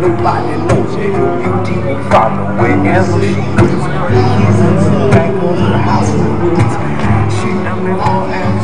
Nobody knows it. Beauty will follow it. As she goes, he's in the back of the house in the woods. She done me all and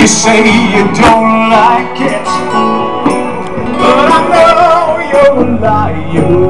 You say you don't like it But I know you're a liar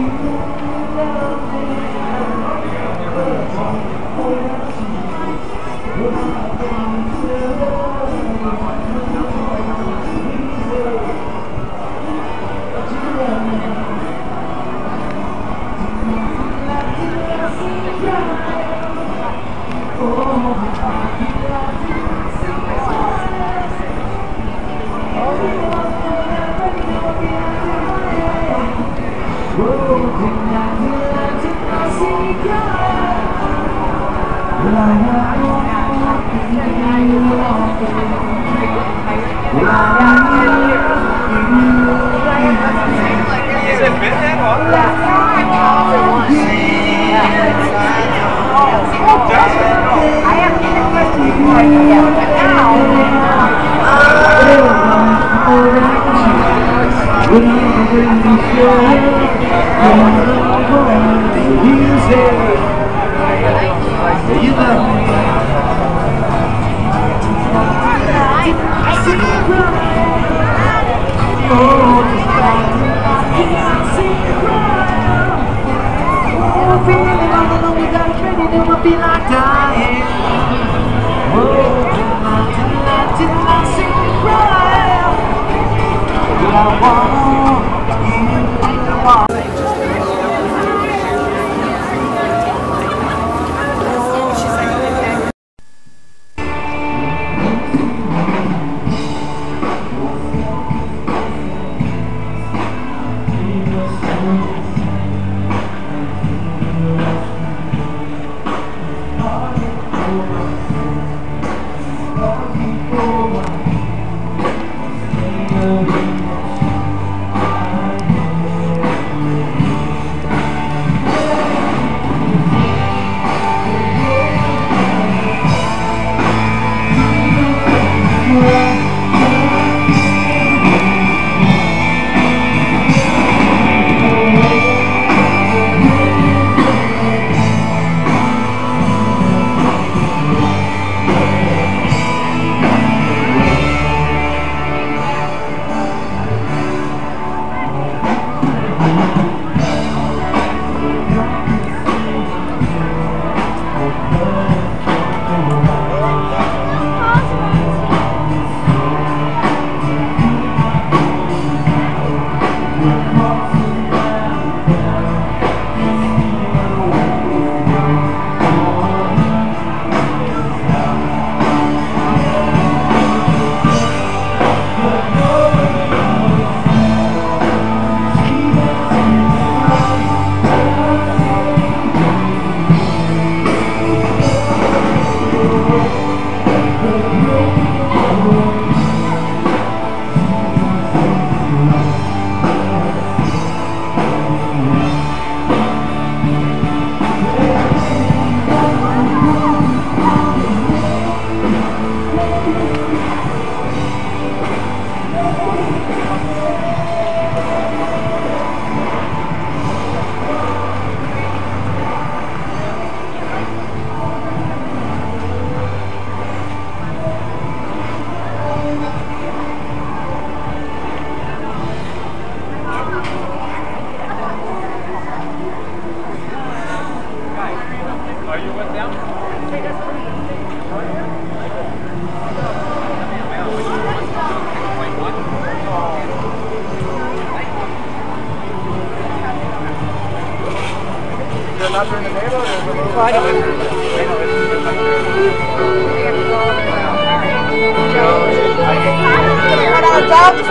Is Out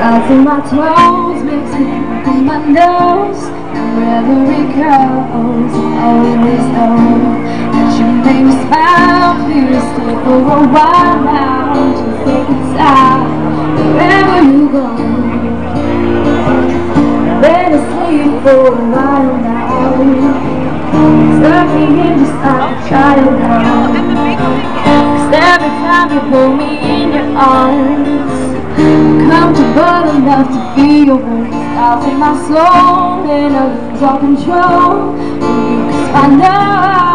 starts in my toes, makes me on my nose. Wherever it goes, I always know that you make me smile. Feel stay for a while now, just take it out wherever you go. Better sleep for a while now. Stuck in just like a child now. Cause every time you hold me in your arms, comfortable enough to feel warm out in my soul, and I lose all control. Cause I know.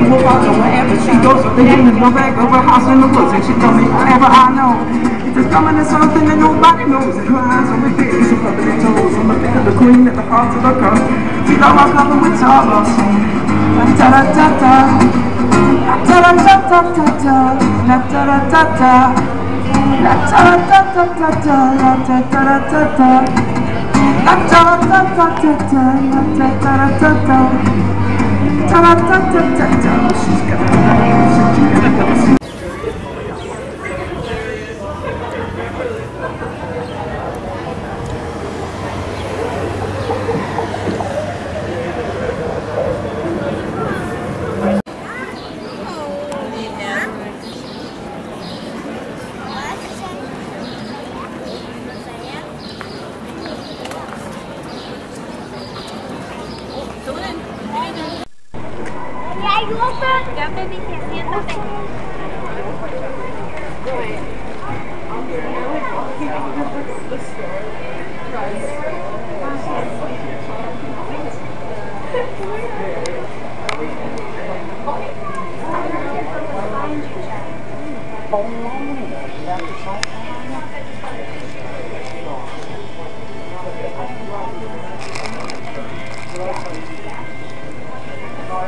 Knows that the beauty will wherever she goes. In the back of her house in the woods, and she told me whatever I know. It's coming to something that nobody knows. And her eyes are with big, so puppet and toes. I'm looking at the queen at the heart of the cup. She love my cover with sorrow. Ta da ta ta. Ta da ta ta ta ta. La ta da ta ta. La ta da ta ta ta ta. La ta ta da ta ta. La ta da ta ta ta ta. La ta da ta ta. Ta ta ta ta ta. She's got a you open? Yeah, baby, can you open? Oh,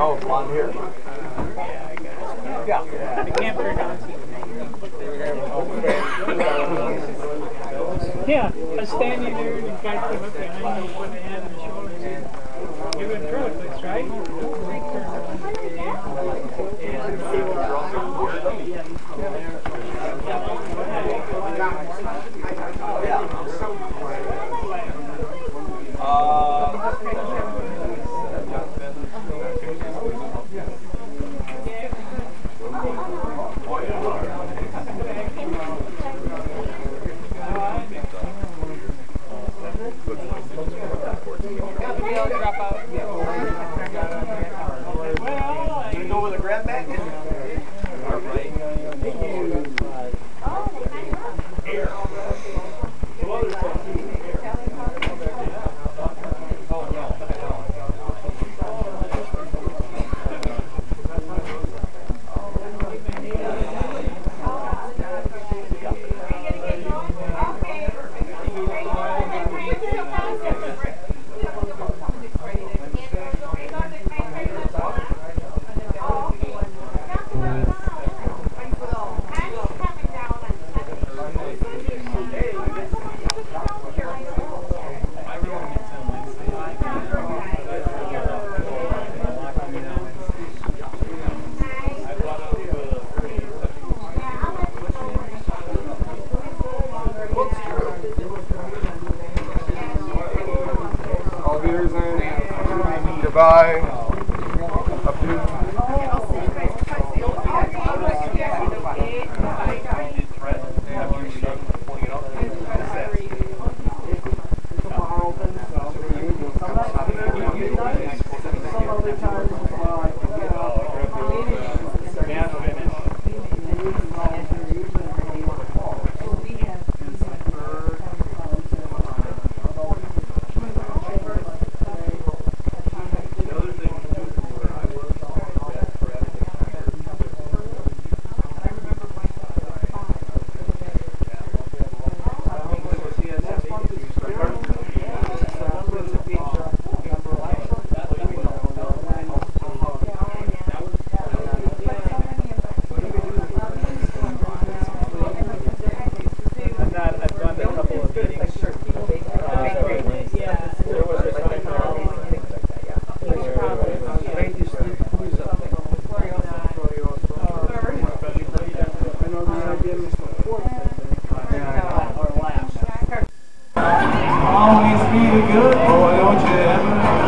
te dije, siéntate. Yeah, the camper. Yeah, I was standing there and the guy came up behind me, put a hand on my shoulder and said, You're in Trojans, right? Auf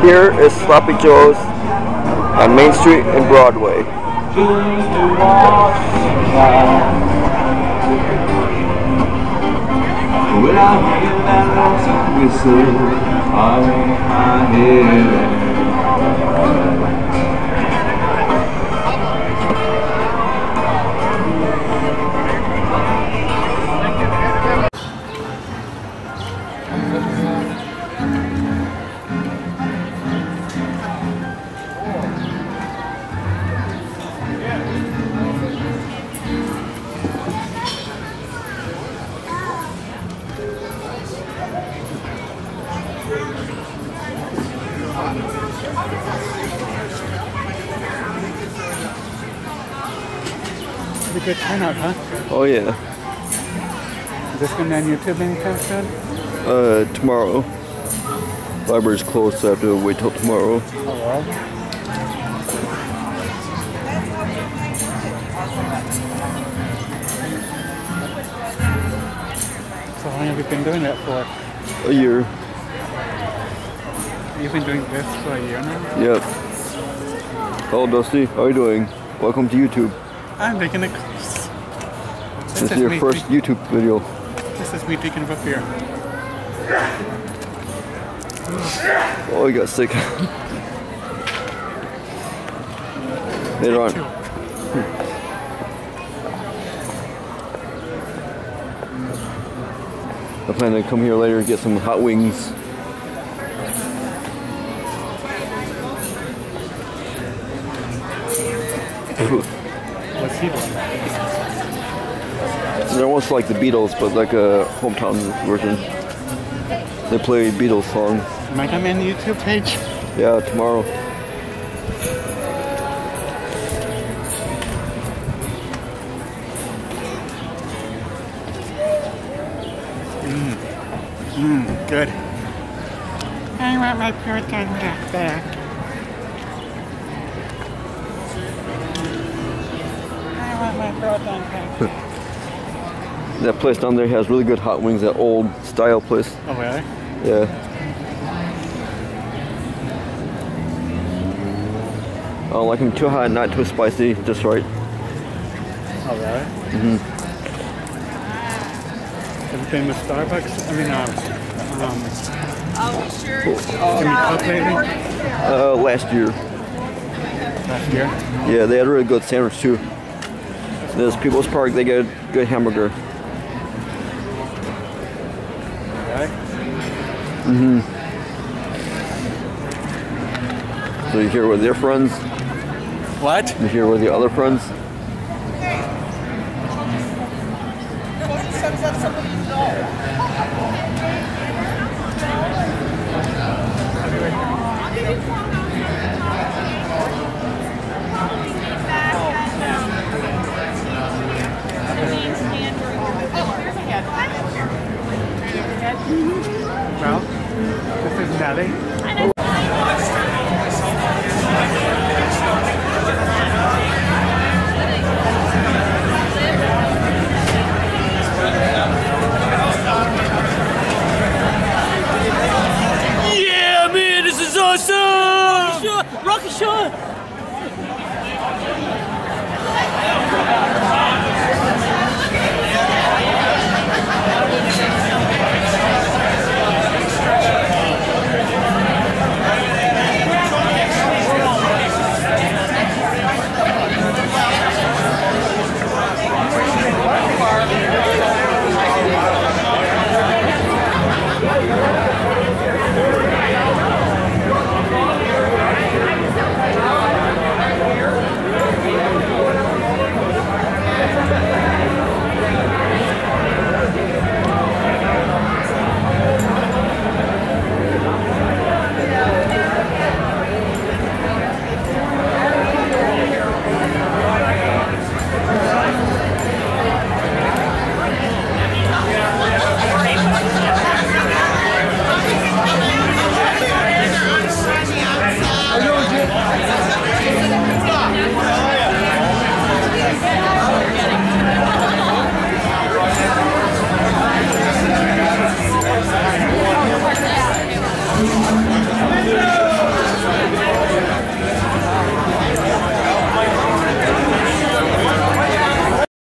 Here is Sloppy Joe's on Main Street and Broadway. That lonesome whistle, I my head. Oh yeah. Is this going to be on YouTube anytime soon? Uh, tomorrow. Library's closed, so I have to wait till tomorrow. So how long have you been doing that for? A year. You've been doing this for a year now? Yep. Hello, Dusty. How are you doing? Welcome to YouTube. I'm taking a This is your first YouTube video. This is me drinking a beer. Oh, you got sick. Later on. I plan to come here later and get some hot wings. Almost like the Beatles, but like a hometown version. They play Beatles songs. Am I the YouTube page? Yeah, tomorrow. Mmm, Mmm, good. I want my proton pack back. I want my proton pack. That place down there has really good hot wings, that old style place. Oh, really? Yeah. I don't like them too hot, not too spicy, just right. Oh, really? hmm Have you been to Starbucks? I mean, um, um, Oh, sure. Jimmy Cook lately? Uh, last year. Last year? Yeah, they had a really good sandwich too. There's People's Park, they get good hamburger. Hmm So you here with their friends? What? You here with the other friends? Well, this is Nellie.